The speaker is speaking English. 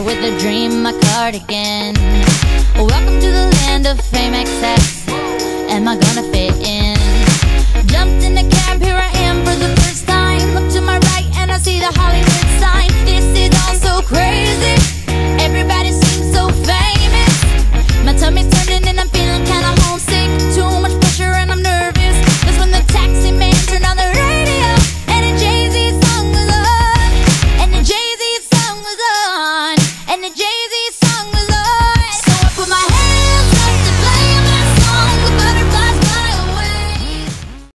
with a dream, my cardigan. Welcome to the land of fame excess. Am I gonna fit in?